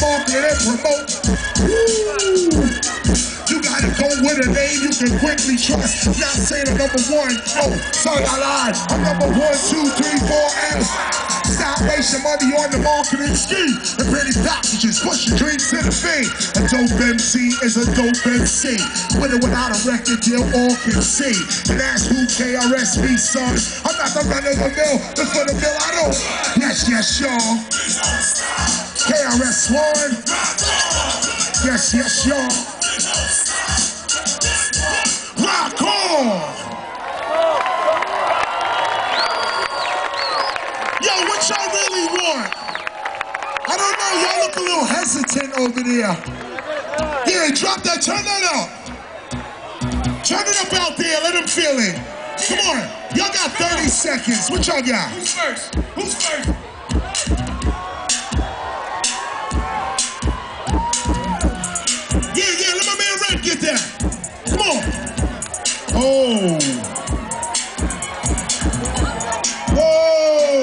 Market and promote. Woo. You gotta go with a name you can quickly trust. Not saying I'm number one. Oh, sorry, I lied. I'm number one, two, three, four, and stop wasting money on the marketing scheme. The pretty packages, push your dreams to the fame. A dope MC is a dope MC. With or without a record deal, all can see. And that's who KRS me, son. I'm not the run of the mill, just for the mill I don't. Yes, yes, y'all. One. Yes, yes, y'all. Rock on! Yo, what y'all really want? I don't know, y'all look a little hesitant over there. Yeah, drop that, turn that up. Turn it up out there, let them feel it. Come on, y'all got 30 seconds. What y'all got? Who's first? Who's first? Yeah,